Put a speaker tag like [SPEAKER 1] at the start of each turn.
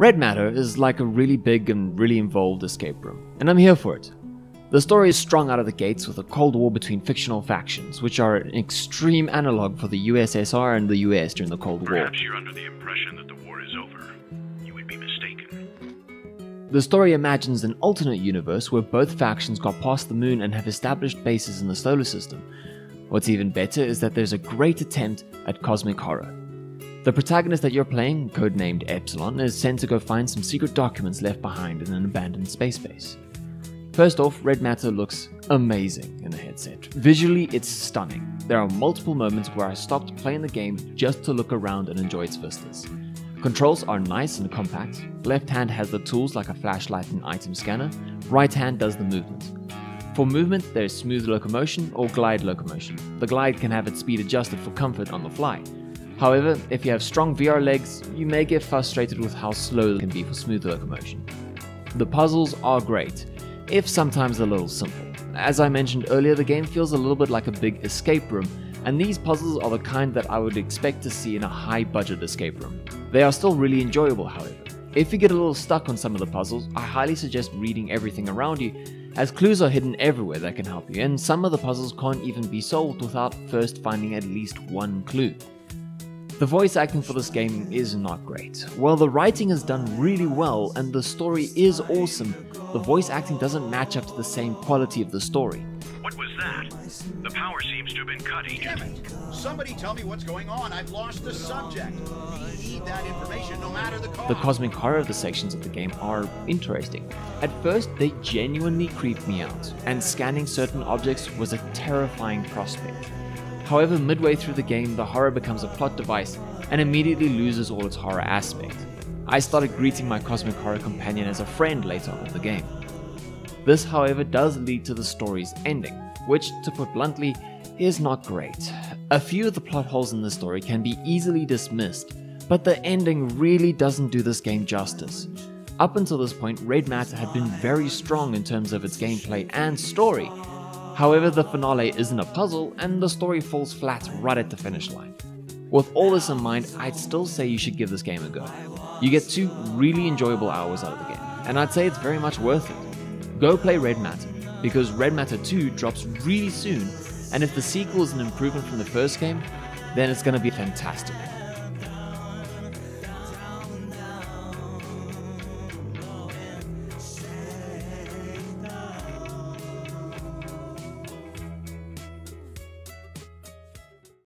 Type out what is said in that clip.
[SPEAKER 1] Red Matter is like a really big and really involved escape room, and I'm here for it. The story is strong out of the gates with a cold war between fictional factions, which are an extreme analog for the USSR and the US during the Cold War.
[SPEAKER 2] Perhaps you're under the impression that the war is over. You would be mistaken.
[SPEAKER 1] The story imagines an alternate universe where both factions got past the moon and have established bases in the solar system. What's even better is that there's a great attempt at cosmic horror. The protagonist that you're playing, codenamed Epsilon, is sent to go find some secret documents left behind in an abandoned space base. First off, Red Matter looks amazing in the headset. Visually, it's stunning. There are multiple moments where I stopped playing the game just to look around and enjoy its vistas. Controls are nice and compact. Left hand has the tools like a flashlight and item scanner, right hand does the movement. For movement, there's smooth locomotion or glide locomotion. The glide can have its speed adjusted for comfort on the fly. However, if you have strong VR legs, you may get frustrated with how slow it can be for smooth locomotion. The puzzles are great, if sometimes a little simple. As I mentioned earlier, the game feels a little bit like a big escape room, and these puzzles are the kind that I would expect to see in a high budget escape room. They are still really enjoyable, however. If you get a little stuck on some of the puzzles, I highly suggest reading everything around you, as clues are hidden everywhere that can help you, and some of the puzzles can't even be solved without first finding at least one clue. The voice acting for this game is not great. While the writing is done really well and the story is awesome, the voice acting doesn't match up to the same quality of the story.
[SPEAKER 2] What was that? The power seems to have been cut,
[SPEAKER 3] Damn
[SPEAKER 2] Agent.
[SPEAKER 3] Somebody tell me what's going on. I've lost the subject. We need that information no matter the cost.
[SPEAKER 1] The cosmic horror of the sections of the game are interesting. At first, they genuinely creeped me out, and scanning certain objects was a terrifying prospect. However, midway through the game, the horror becomes a plot device and immediately loses all its horror aspect. I started greeting my cosmic horror companion as a friend later on in the game. This, however, does lead to the story's ending, which, to put bluntly, is not great. A few of the plot holes in the story can be easily dismissed, but the ending really doesn't do this game justice. Up until this point, Red Matter had been very strong in terms of its gameplay and story. However, the finale isn't a puzzle, and the story falls flat right at the finish line. With all this in mind, I'd still say you should give this game a go. You get two really enjoyable hours out of the game, and I'd say it's very much worth it. Go play Red Matter, because Red Matter 2 drops really soon, and if the sequel is an improvement from the first game, then it's going to be fantastic.